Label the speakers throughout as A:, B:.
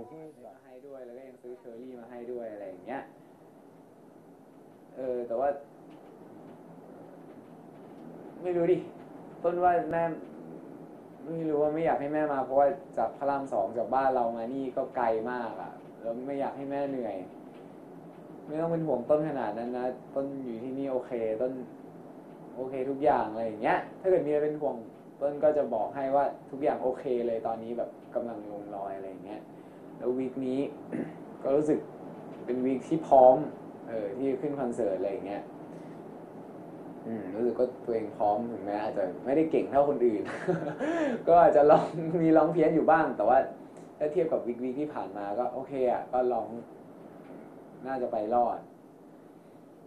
A: มาให้ด้วยแล้วก็ยังซื้อเชอร์รี่มาให้ด้วยอะไรอย่างเงี้ย เออ แต่ว่า ไม่รู้ดิ ต้นว่าแม่ไม่รู้ว่าไม่อยากให้แม่มา เพราะว่าจากพระรามสองจากบ้านเรามานี่ก็ไกลมากอะแล้วไม่อยากให้แม่เหนื่อย ไม่ต้องเป็นห่วงต้นขนาดนั้นนะ ต้นอยู่ที่นี่โอเค ต้น โอเคทุกอย่างอะไรอย่างเงี้ย ถ้าเกิดมีอะไรเป็นห่วงต้นก็จะบอกให้ว่าทุกอย่างโอเคเลยตอนนี้แบบกำลังลงรอยอะไรอย่างเงี้ย แล้ววีคนี้ ก็รู้สึกเป็นวีคที่พร้อม เออที่ขึ้นคอนเสิร์ตอะไรอย่างเงี้ยอืมรู้สึกก็ตัวเองพร้อมถึงแม้อาจจะไม่ได้เก่งเท่าคนอื่น ก็อาจจะลองมีร้องเพี้ยนอยู่บ้าง แต่ว่าถ้าเทียบกับวิกวีคที่ผ่านมาก็โอเคอะก็ร้อง น่าจะไปรอด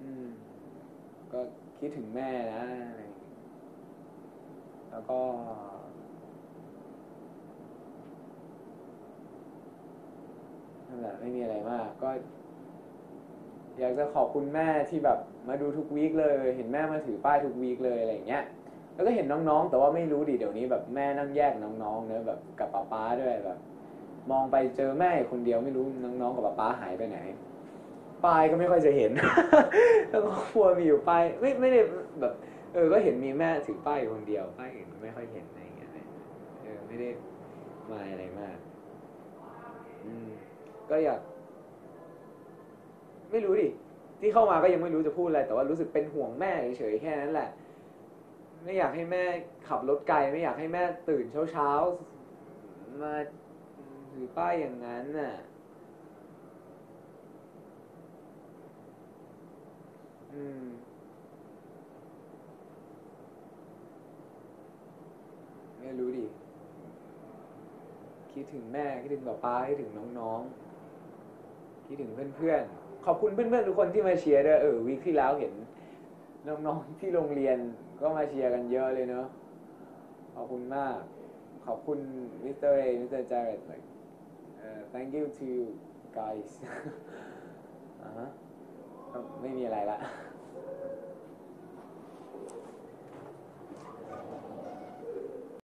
A: อืม ก็คิดถึงแม่นะ แล้วก็ น่ะ ไม่มีอะไรมาก ก็ อยากจะขอบคุณแม่ที่แบบมาดูทุกวีคเลย เห็นแม่มาถือป้ายทุกวีคเลยอะไรอย่างเงี้ย แล้วก็เห็นน้องๆ แต่ว่าไม่รู้ดิเดี๋ยวนี้แบบแม่นั่งแยกน้องๆเนอะแบบกับป๊าป๊าด้วยแบบ มองไปเจอแม่คนเดียวไม่รู้น้องๆกับป๊าป๊าหายไปไหนป้ายก็ไม่ค่อยจะเห็น แล้วก็ครัวมีอยู่ป้ายไม่ไม่ได้แบบ เออ ก็เห็นมีแม่ถือป้ายอยู่คนเดียวป้ายอื่นไม่ค่อยเห็นอะไรอย่างเงี้ยเออไม่ได้มาอะไรมาก อืม ก็อยาก ไม่รู้ดิที่เข้ามาก็ยังไม่รู้จะพูดอะไร แต่ว่ารู้สึกเป็นห่วงแม่เฉยๆแค่นั้นแหละ ไม่อยากให้แม่ขับรถไกล ไม่อยากให้แม่ตื่นเช้าๆมาถือป้ายอย่างนั้นน่ะอืมไม่รู้ดิ คิดถึงแม่ คิดถึงป๊าป๊าคิดถึงน้องๆ คิดถึงเพื่อนๆ ขอบคุณเพื่อนๆ ทุกคนที่มาเชียร์ด้วยเออวีคที่แล้วเห็นน้องๆที่โรงเรียนก็มาเชียร์กันเยอะเลยเนาะขอบคุณมาก ขอบคุณ Mister A Mister จาร์ like uh, thank you to you guys อ่าฮะไม่มีอะไรละ